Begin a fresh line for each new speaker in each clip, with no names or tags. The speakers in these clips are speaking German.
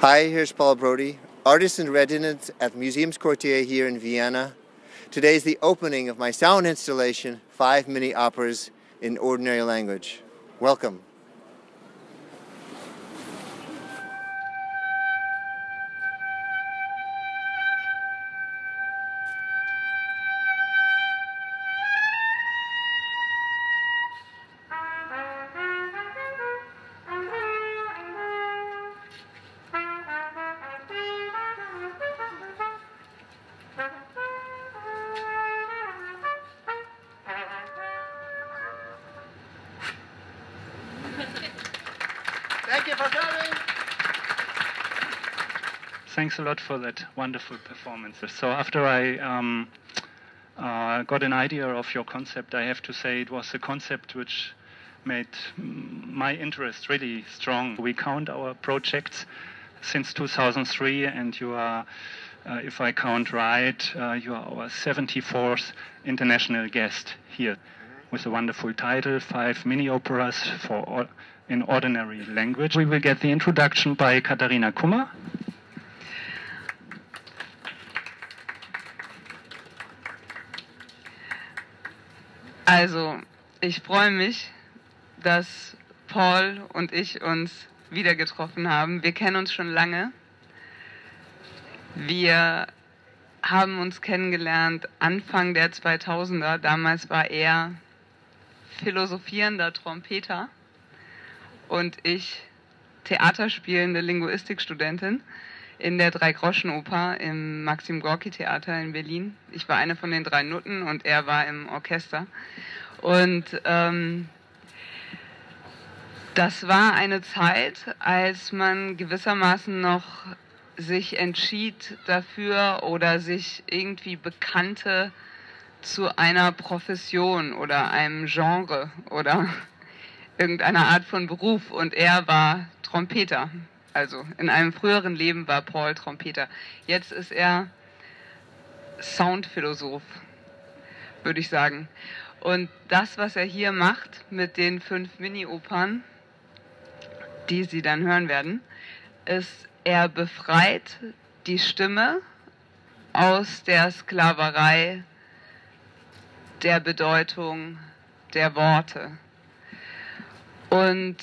Hi, here's Paul Brody, artist in residence at Museums Museumsquartier here in Vienna. Today is the opening of my sound installation, Five Mini Operas in Ordinary Language. Welcome. Thank you for coming.
Thanks a lot for that wonderful performance. So after I um, uh, got an idea of your concept, I have to say it was a concept which made my interest really strong. We count our projects since 2003, and you are, uh, if I count right, uh, you are our 74th international guest here with a wonderful title, Five Mini Operas for or- in Ordinary Language. We will get the introduction by Katharina Kummer.
Also, ich freue mich, dass Paul und ich uns wieder getroffen haben. Wir kennen uns schon lange. Wir haben uns kennengelernt Anfang der 2000er. Damals war er philosophierender Trompeter und ich theaterspielende Linguistikstudentin in der Dreigroschenoper im Maxim Gorki Theater in Berlin. Ich war eine von den drei Nutten und er war im Orchester. Und ähm, das war eine Zeit, als man gewissermaßen noch sich entschied dafür oder sich irgendwie bekannte zu einer Profession oder einem Genre oder irgendeiner Art von Beruf. Und er war Trompeter. Also in einem früheren Leben war Paul Trompeter. Jetzt ist er Soundphilosoph, würde ich sagen. Und das, was er hier macht mit den fünf Mini-Opern, die Sie dann hören werden, ist, er befreit die Stimme aus der Sklaverei der Bedeutung der Worte. Und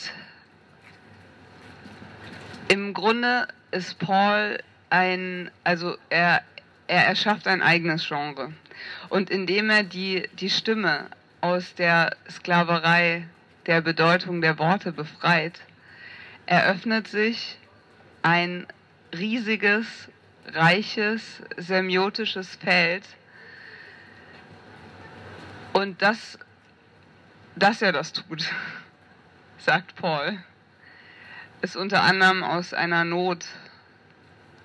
im Grunde ist Paul ein, also er, er erschafft ein eigenes Genre. Und indem er die, die Stimme aus der Sklaverei der Bedeutung der Worte befreit, eröffnet sich ein riesiges, reiches, semiotisches Feld. Und das, dass er das tut, sagt Paul, ist unter anderem aus einer Not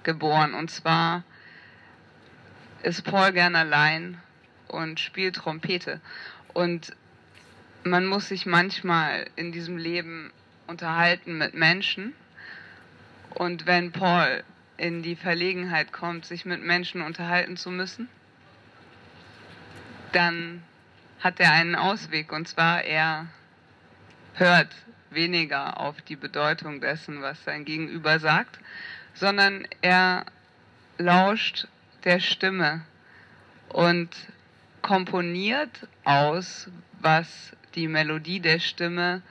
geboren. Und zwar ist Paul gern allein und spielt Trompete. Und man muss sich manchmal in diesem Leben unterhalten mit Menschen. Und wenn Paul in die Verlegenheit kommt, sich mit Menschen unterhalten zu müssen, dann hat er einen Ausweg. Und zwar, er hört weniger auf die Bedeutung dessen, was sein Gegenüber sagt, sondern er lauscht der Stimme und komponiert aus, was die Melodie der Stimme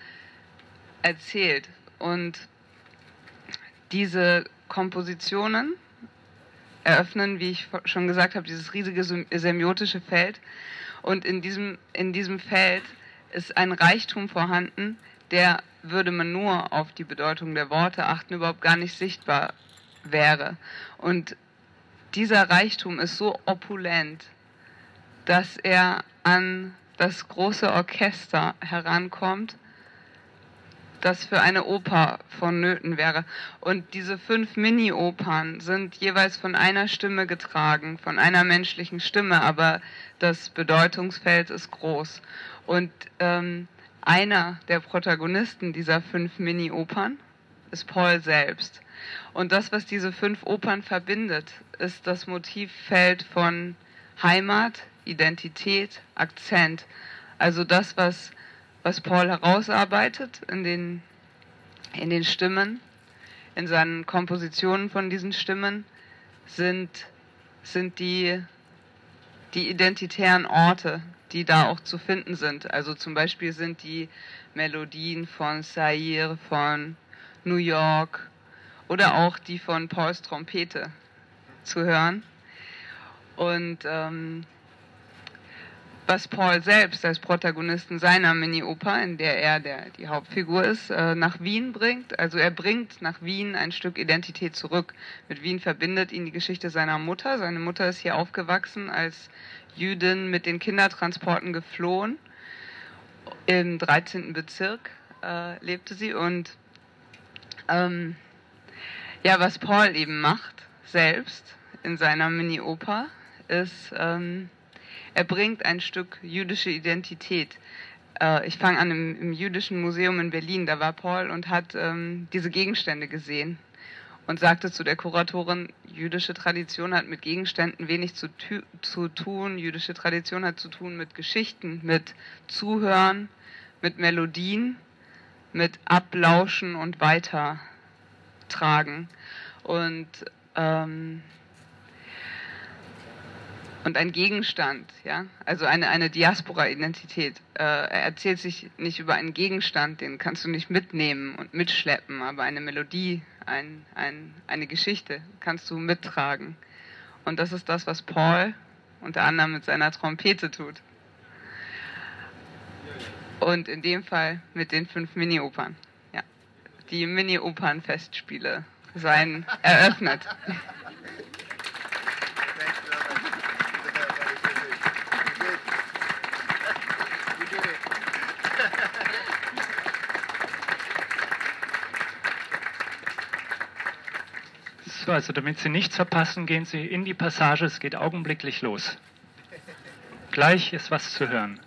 erzählt. Und diese Kompositionen eröffnen, wie ich schon gesagt habe, dieses riesige semiotische Feld. Und in diesem, in diesem Feld ist ein Reichtum vorhanden, der, würde man nur auf die Bedeutung der Worte achten, überhaupt gar nicht sichtbar wäre. Und dieser Reichtum ist so opulent, dass er an das große Orchester herankommt, das für eine Oper vonnöten wäre. Und diese fünf Mini-Opern sind jeweils von einer Stimme getragen, von einer menschlichen Stimme, aber das Bedeutungsfeld ist groß. Und ähm, einer der Protagonisten dieser fünf Mini-Opern ist Paul selbst. Und das, was diese fünf Opern verbindet, ist das Motivfeld von Heimat, Identität, Akzent. Also das, was, was Paul herausarbeitet in den, in den Stimmen, in seinen Kompositionen von diesen Stimmen sind, sind die, die identitären Orte, die da auch zu finden sind. Also zum Beispiel sind die Melodien von Sair, von New York oder auch die von Pauls Trompete zu hören. Und ähm, was Paul selbst als Protagonisten seiner Mini-Oper, in der er der, die Hauptfigur ist, äh, nach Wien bringt. Also er bringt nach Wien ein Stück Identität zurück. Mit Wien verbindet ihn die Geschichte seiner Mutter. Seine Mutter ist hier aufgewachsen als Jüdin mit den Kindertransporten geflohen. Im 13. Bezirk äh, lebte sie und ähm, ja, was Paul eben macht, selbst in seiner Mini-Oper, ist, ähm, er bringt ein Stück jüdische Identität. Äh, ich fange an im, im, Jüdischen Museum in Berlin, da war Paul und hat ähm, diese Gegenstände gesehen und sagte zu der Kuratorin, jüdische Tradition hat mit Gegenständen wenig zu, zu tun, jüdische Tradition hat zu tun mit Geschichten, mit Zuhören, mit Melodien, mit Ablauschen und Weitertragen. Und ähm, und ein Gegenstand, ja, also eine, eine Diaspora-Identität. Äh, er erzählt sich nicht über einen Gegenstand, den kannst du nicht mitnehmen und mitschleppen, aber eine Melodie, ein, ein, eine Geschichte kannst du mittragen. Und das ist das, was Paul unter anderem mit seiner Trompete tut. Und in dem Fall mit den fünf Mini-Opern. Ja. Die Mini-Opern-Festspiele seien eröffnet.
So, also damit Sie nichts verpassen, gehen Sie in die Passage, es geht augenblicklich los. Gleich ist was zu hören.